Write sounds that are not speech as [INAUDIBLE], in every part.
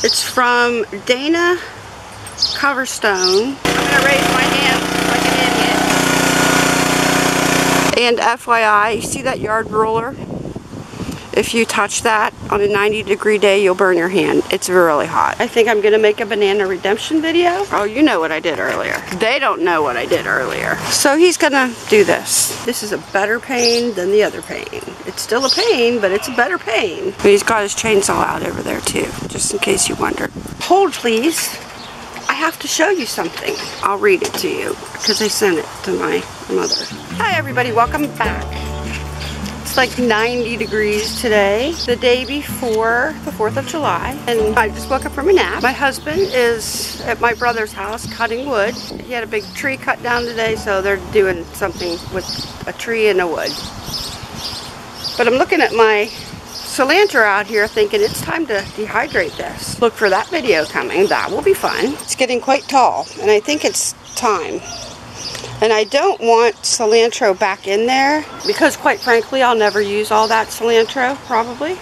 It's from Dana Coverstone. I'm going to raise my hand like an idiot. And FYI, you see that yard roller? If you touch that on a 90 degree day, you'll burn your hand. It's really hot. I think I'm gonna make a banana redemption video. Oh, you know what I did earlier. They don't know what I did earlier. So he's gonna do this. This is a better pain than the other pain. It's still a pain, but it's a better pain. He's got his chainsaw out over there too, just in case you wondered. Hold please. I have to show you something. I'll read it to you because I sent it to my mother. Hi everybody, welcome back. It's like 90 degrees today, the day before the 4th of July. And I just woke up from a nap. My husband is at my brother's house cutting wood. He had a big tree cut down today, so they're doing something with a tree and a wood. But I'm looking at my cilantro out here thinking it's time to dehydrate this. Look for that video coming. That will be fun. It's getting quite tall, and I think it's time. And I don't want cilantro back in there because quite frankly I'll never use all that cilantro probably.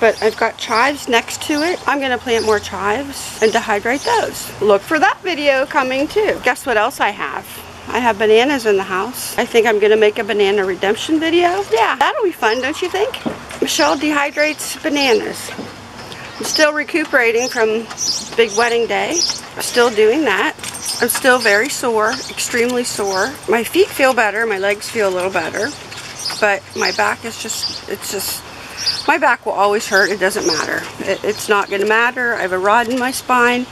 But I've got chives next to it. I'm to plant more chives and dehydrate those. Look for that video coming too. Guess what else I have? I have bananas in the house. I think I'm to make a banana redemption video. Yeah, that'll be fun, don't you think? Michelle dehydrates bananas. I'm still recuperating from big wedding day. Still doing that. I'm still very sore, extremely sore. My feet feel better, my legs feel a little better, but my back is just, it's just, my back will always hurt, it doesn't matter. It, it's not gonna matter, I have a rod in my spine.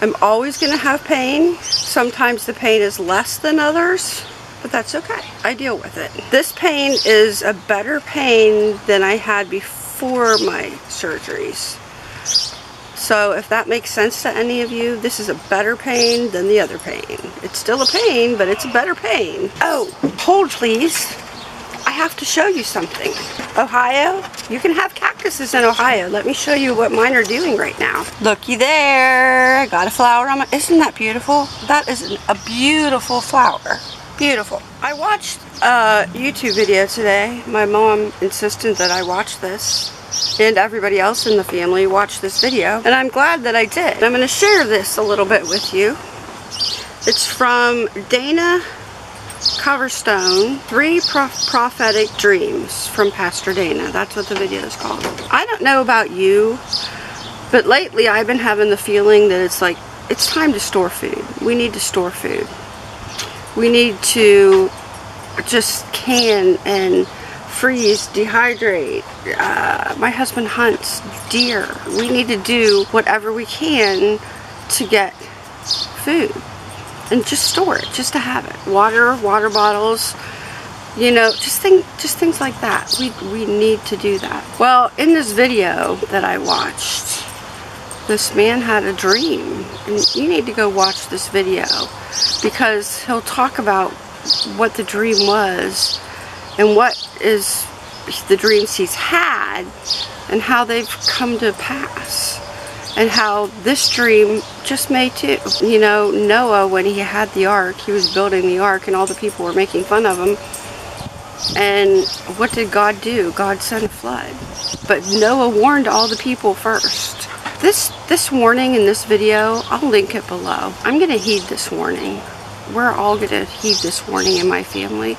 I'm always gonna have pain. Sometimes the pain is less than others, but that's okay. I deal with it. This pain is a better pain than I had before my surgeries. So if that makes sense to any of you, this is a better pain than the other pain. It's still a pain, but it's a better pain. Oh, hold please. I have to show you something. Ohio, you can have cactuses in Ohio. Let me show you what mine are doing right now. Looky there, I got a flower on my, isn't that beautiful? That is a beautiful flower. Beautiful. I watched a YouTube video today. My mom insisted that I watch this and everybody else in the family watch this video. And I'm glad that I did. I'm going to share this a little bit with you. It's from Dana Coverstone, Three Pro Prophetic Dreams from Pastor Dana. That's what the video is called. I don't know about you, but lately I've been having the feeling that it's like, it's time to store food. We need to store food. We need to just can and freeze, dehydrate. Uh, my husband hunts deer. We need to do whatever we can to get food and just store it, just to have it. Water, water bottles, you know, just think, just things like that. We we need to do that. Well, in this video that I watched, this man had a dream, and you need to go watch this video because he'll talk about what the dream was and what is the dreams he's had and how they've come to pass and how this dream just may too. You know, Noah, when he had the ark, he was building the ark and all the people were making fun of him. And what did God do? God sent a flood. But Noah warned all the people first. This, this warning in this video, I'll link it below. I'm going to heed this warning. We're all going to heed this warning in my family.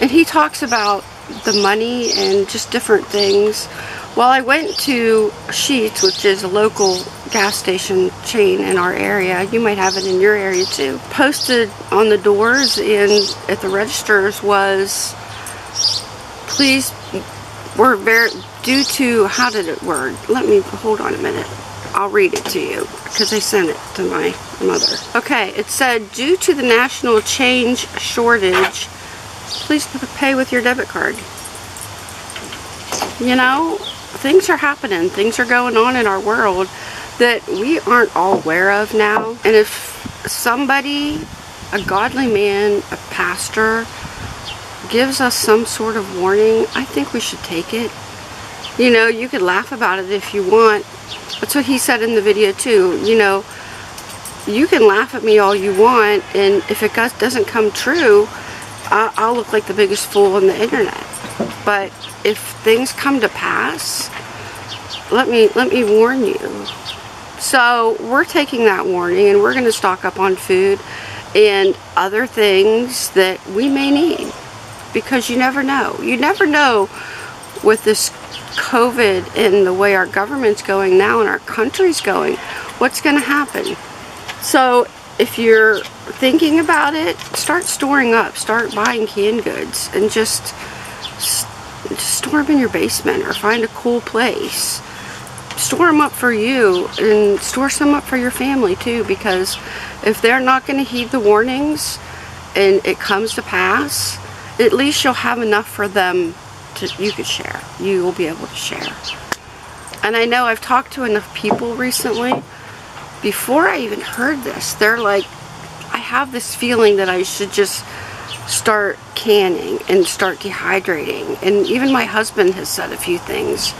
And he talks about the money and just different things. Well, I went to Sheetz, which is a local gas station chain in our area. You might have it in your area too. Posted on the doors and at the registers was, please, we're very, due to, how did it word? Let me, hold on a minute. I'll read it to you because I sent it to my mother. Okay, it said, due to the national change shortage, please pay with your debit card. You know, things are happening. Things are going on in our world that we aren't all aware of now. And if somebody, a godly man, a pastor, gives us some sort of warning, I think we should take it. You know, you could laugh about it if you want. That's what he said in the video too. You know, you can laugh at me all you want, and if it doesn't come true, I'll look like the biggest fool on the internet. But if things come to pass, let me let me warn you. So we're taking that warning and we're going to stock up on food and other things that we may need because you never know. You never know with this COVID and the way our government's going now and our country's going, what's going to happen. So if you're thinking about it, start storing up, start buying canned goods and just, just store them in your basement or find a cool place. Store them up for you and store some up for your family too because if they're not going to heed the warnings and it comes to pass, at least you'll have enough for them to, you could share. You will be able to share. And I know I've talked to enough people recently before I even heard this, they're like, have this feeling that I should just start canning and start dehydrating. And even my husband has said a few things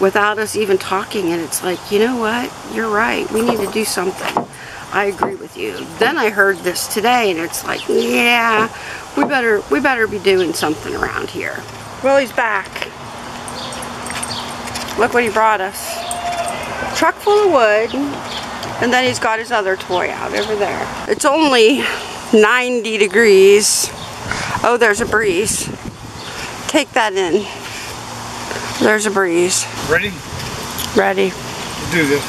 without us even talking. And it's like, you know what? You're right. We need to do something. I agree with you. Then I heard this today and it's like, yeah, we better we better be doing something around here. Willie's back. Look what he brought us. Truck full of wood. And then he's got his other toy out over there. It's only 90 degrees. Oh, there's a breeze. Take that in. There's a breeze. Ready? Ready. do this.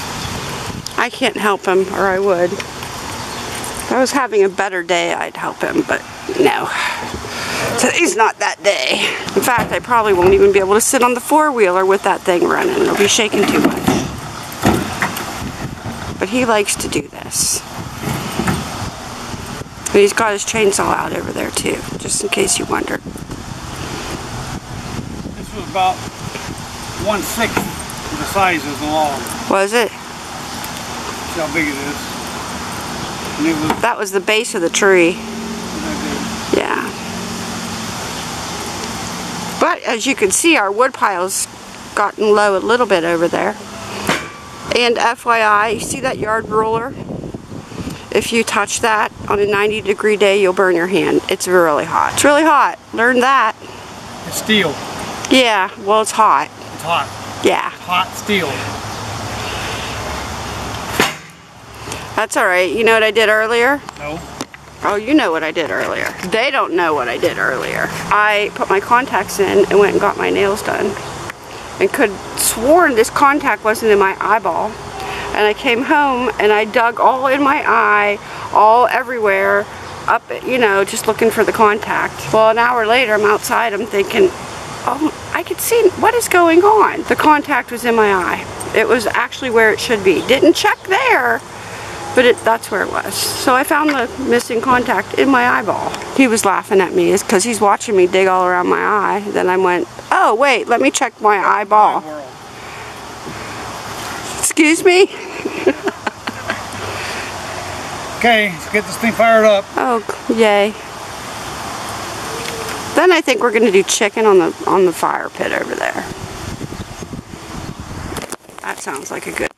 I can't help him, or I would. If I was having a better day, I'd help him, but no. Today's not that day. In fact, I probably won't even be able to sit on the four-wheeler with that thing running. It'll be shaking too much. He likes to do this. He's got his chainsaw out over there too, just in case you wondered. This was about one-sixth of the size of the log. Was it? See how big it is. It was, that was the base of the tree. Yeah. But as you can see, our wood pile's gotten low a little bit over there. And FYI, you see that yard roller? If you touch that on a 90 degree day, you'll burn your hand. It's really hot. It's really hot. Learn that. It's steel. Yeah, well it's hot. It's hot. Yeah. Hot steel. That's alright. You know what I did earlier? No. Oh, you know what I did earlier. They don't know what I did earlier. I put my contacts in and went and got my nails done and could sworn this contact wasn't in my eyeball. And I came home and I dug all in my eye, all everywhere, up, you know, just looking for the contact. Well, an hour later, I'm outside, I'm thinking, oh, I could see what is going on. The contact was in my eye. It was actually where it should be. Didn't check there, but it, that's where it was. So I found the missing contact in my eyeball. He was laughing at me because he's watching me dig all around my eye. Then I went, oh wait, let me check my eyeball. Excuse me? [LAUGHS] okay, let's get this thing fired up. Oh, yay. Then I think we're going to do chicken on the on the fire pit over there. That sounds like a good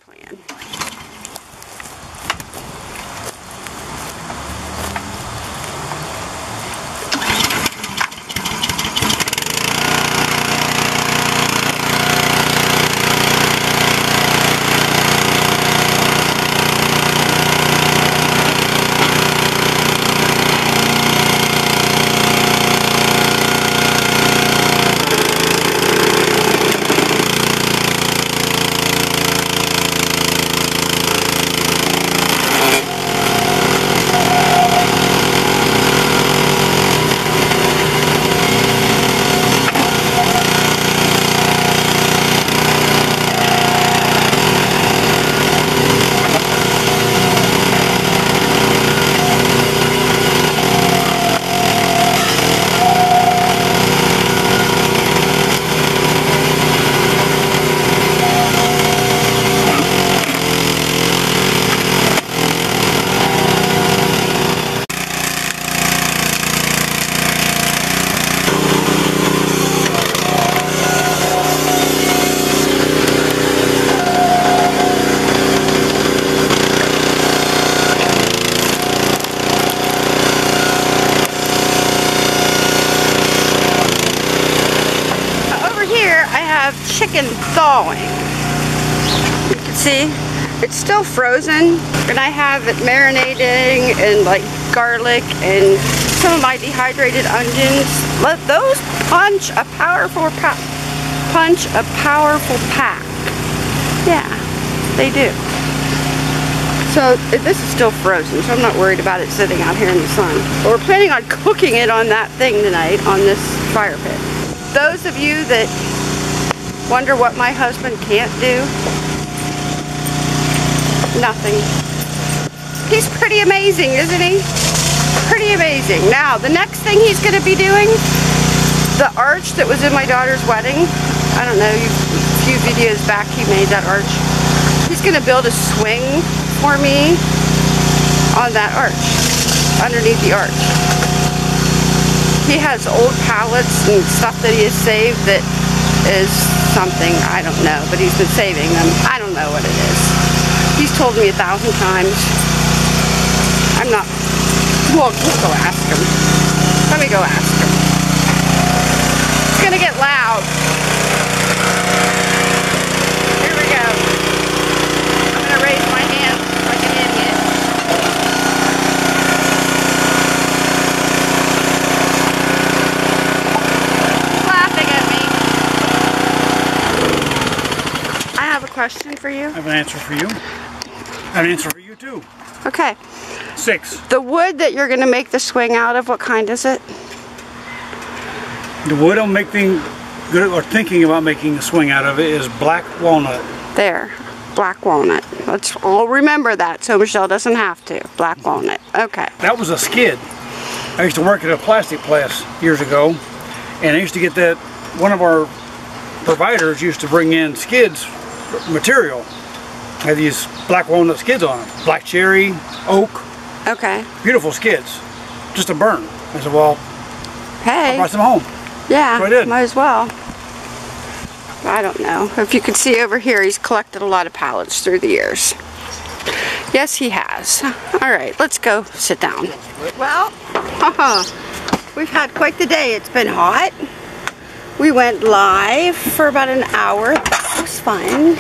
chicken can See, it's still frozen, and I have it marinating in like garlic and some of my dehydrated onions. Let those punch a powerful pa punch a powerful pack. Yeah, they do. So this is still frozen, so I'm not worried about it sitting out here in the sun. But we're planning on [LAUGHS] cooking it on that thing tonight, on this fire pit. Those of you that wonder what my husband can't do, nothing. He's pretty amazing, isn't he? Pretty amazing. Now, the next thing he's going to be doing, the arch that was in my daughter's wedding, I don't know, a few videos back he made that arch. He's going to build a swing for me on that arch, underneath the arch. He has old pallets and stuff that he has saved that is something, I don't know, but he's been saving them. I don't know what it is. He's told me a thousand times. I'm not, well, we'll go ask him. Let me go ask him. It's gonna get loud. Here we go. I'm gonna raise my hand like an idiot. Laughing at me. I have a question for you. I have an answer for you. I have an answer for you too. Okay. Six. The wood that you're gonna make the swing out of, what kind is it? The wood I'm making, good or thinking about making a swing out of it is black walnut. There. Black walnut. Let's all remember that so Michelle doesn't have to. Black walnut. Okay. That was a skid. I used to work at a plastic place years ago, and I used to get that. One of our providers used to bring in skids material. Had these black walnut skids on them. Black cherry, oak, Okay. beautiful skids. Just a burn. I said, well, I Hey. brought some home. Yeah. So I did. Might as well. I don't know. If you can see over here, he's collected a lot of pallets through the years. Yes, he has. All right, let's go sit down. Well, uh-huh. we've had quite the day. It's been hot. We went live for about an hour. Fun.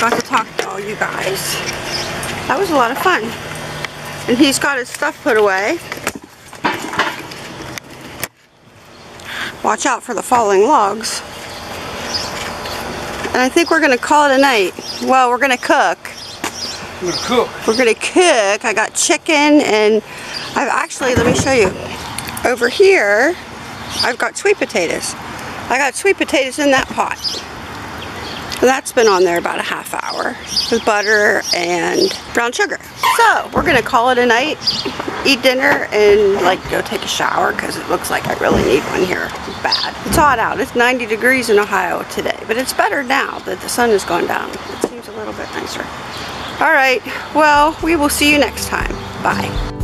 Got to talk to all you guys. That was a lot of fun. And he's got his stuff put away. Watch out for the falling logs. And I think we're gonna call it a night. Well, we're gonna cook. I'm gonna cook. We're gonna cook. I got chicken and I've actually, let me show you. Over here, I've got sweet potatoes. I got sweet potatoes in that pot. That's been on there about a half hour with butter and brown sugar. So we're gonna call it a night, eat dinner, and like go take a shower because it looks like I really need one here bad. It's hot out. It's 90 degrees in Ohio today, but it's better now that the sun has gone down. It seems a little bit nicer. All right, well, we will see you next time. Bye.